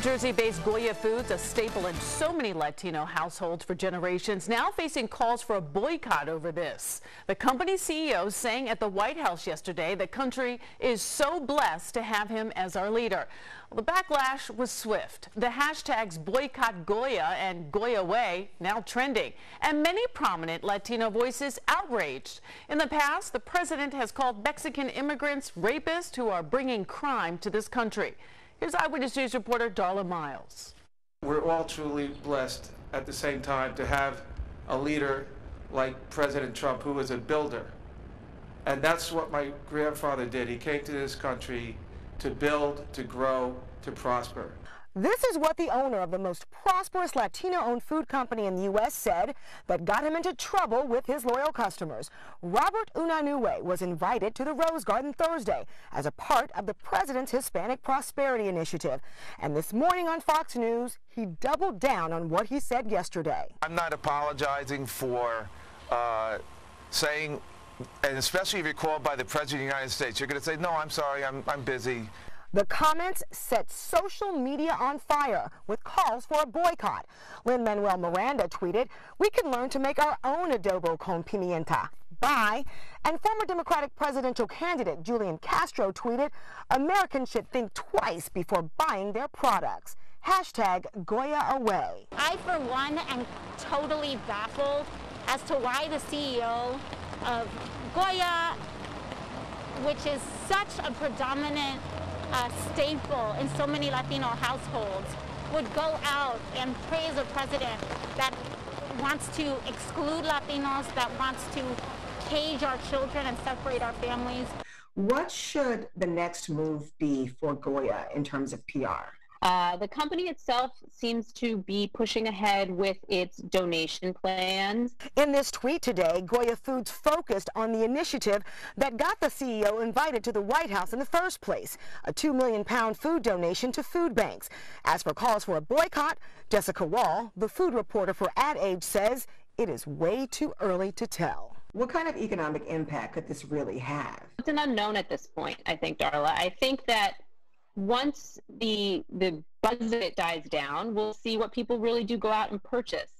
Jersey-based Goya Foods, a staple in so many Latino households for generations, now facing calls for a boycott over this. The company's CEO saying at the White House yesterday the country is so blessed to have him as our leader. Well, the backlash was swift. The hashtags boycott Goya and Goya Away now trending, and many prominent Latino voices outraged. In the past, the president has called Mexican immigrants rapists who are bringing crime to this country. Here's Eyewitness News reporter Darla Miles. We're all truly blessed at the same time to have a leader like President Trump who is a builder. And that's what my grandfather did. He came to this country to build, to grow, to prosper. This is what the owner of the most prosperous Latino-owned food company in the U.S. said that got him into trouble with his loyal customers. Robert Unanue was invited to the Rose Garden Thursday as a part of the president's Hispanic Prosperity Initiative. And this morning on Fox News, he doubled down on what he said yesterday. I'm not apologizing for uh, saying, and especially if you're called by the President of the United States, you're going to say, no, I'm sorry, I'm, I'm busy. The comments set social media on fire with calls for a boycott. Lin-Manuel Miranda tweeted, we can learn to make our own adobo con pimienta. Bye. And former Democratic presidential candidate Julian Castro tweeted, Americans should think twice before buying their products. Hashtag Goya away. I, for one, am totally baffled as to why the CEO of Goya, which is such a predominant staple in so many Latino households would go out and praise a president that wants to exclude Latinos, that wants to cage our children and separate our families. What should the next move be for Goya in terms of PR? Uh, the company itself seems to be pushing ahead with its donation plans. In this tweet today, Goya Foods focused on the initiative that got the CEO invited to the White House in the first place, a 2 million pound food donation to food banks. As for calls for a boycott, Jessica Wohl, the food reporter for Ad Age, says it is way too early to tell. What kind of economic impact could this really have? It's an unknown at this point, I think, Darla. I think that once the the buzz of it dies down, we'll see what people really do go out and purchase.